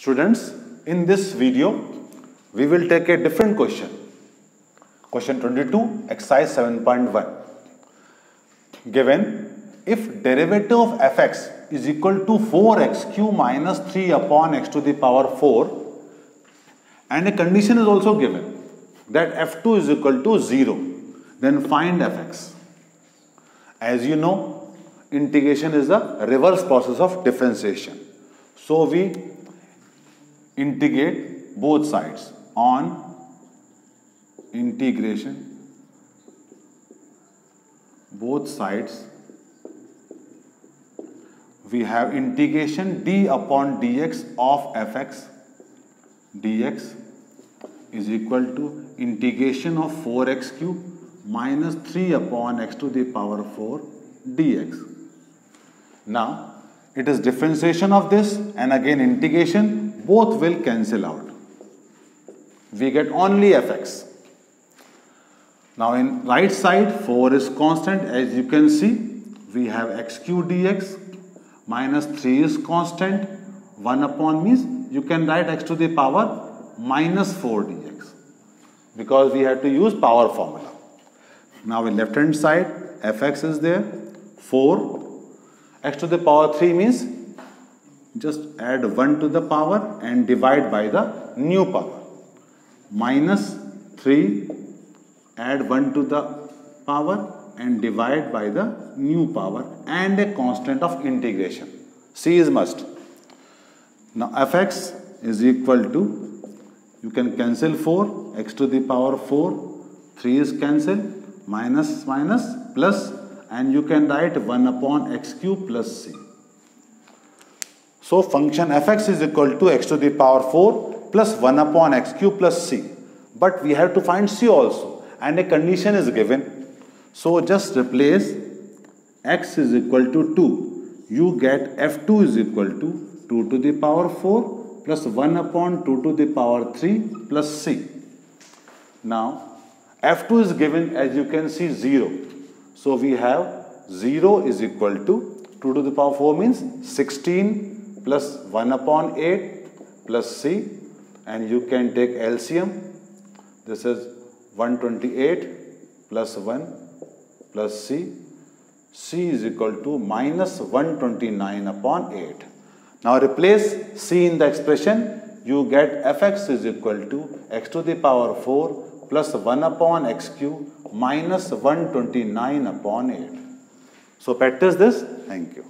Students, in this video, we will take a different question. Question 22, exercise 7.1. Given if derivative of fx is equal to 4x cube minus 3 upon x to the power 4 and a condition is also given that f2 is equal to 0 then find fx. As you know integration is the reverse process of differentiation. So we integrate both sides on integration. Both sides. We have integration d upon dx of fx dx is equal to integration of 4x cube minus 3 upon x to the power 4 dx. Now, it is differentiation of this and again integration, both will cancel out. We get only fx. Now, in right side, 4 is constant as you can see. We have x cube dx minus 3 is constant. 1 upon means you can write x to the power minus 4 dx because we have to use power formula. Now in left hand side fx is there 4 x to the power 3 means just add 1 to the power and divide by the new power minus 3 add 1 to the power and divide by the new power and a constant of integration. C is must. Now fx is equal to you can cancel 4 x to the power 4 3 is cancelled minus minus plus and you can write 1 upon x cube plus c. So function fx is equal to x to the power 4 plus 1 upon x cube plus c. But we have to find c also and a condition is given. So just replace x is equal to 2. You get f2 is equal to 2 to the power 4 plus 1 upon 2 to the power 3 plus c. Now f2 is given as you can see 0. So we have 0 is equal to 2 to the power 4 means 16 plus 1 upon 8 plus c and you can take LCM. This is 128 plus 1 plus c. c is equal to minus 129 upon 8. Now replace c in the expression. You get fx is equal to x to the power 4 plus 1 upon x cube minus 129 upon 8. So practice this. Thank you.